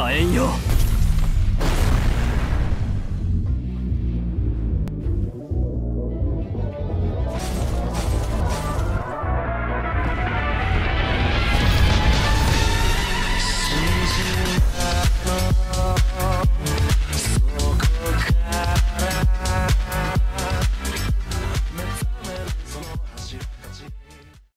火炎よ。